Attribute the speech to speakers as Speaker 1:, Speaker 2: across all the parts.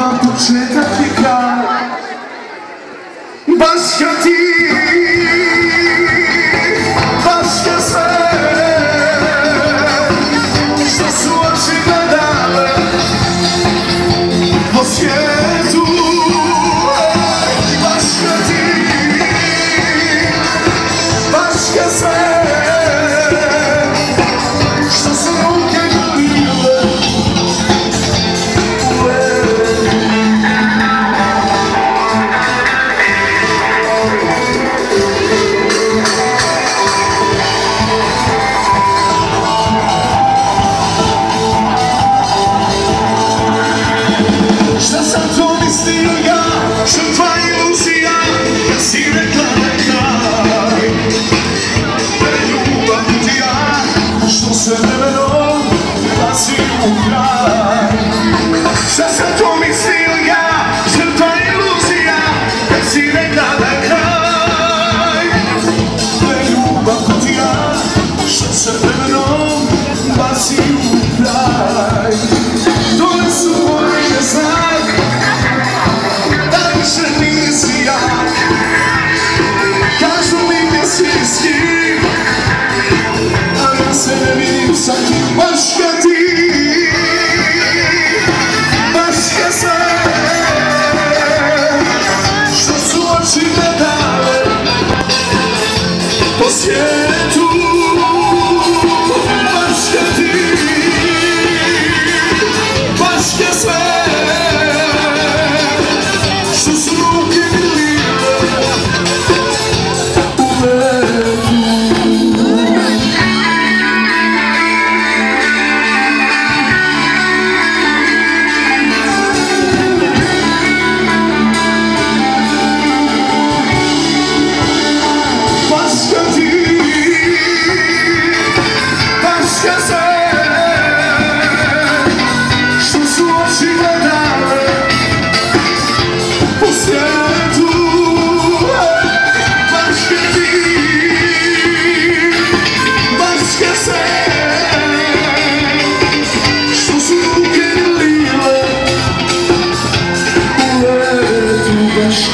Speaker 1: mam poczytać i. Basia istinu ja, žrtva iluzija, da si rekla nekaj. Da je ljubav kutija, što se vremenom ulazi u kraj. Šta sam to mislio ja, žrtva iluzija, da si rekla. Da je ljubav kutija, što se vremenom ulazi u kraj.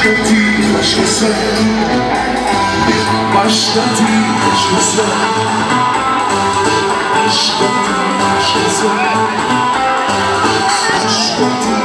Speaker 1: bastante esquecer Bastante esquecer de esquecer Bastante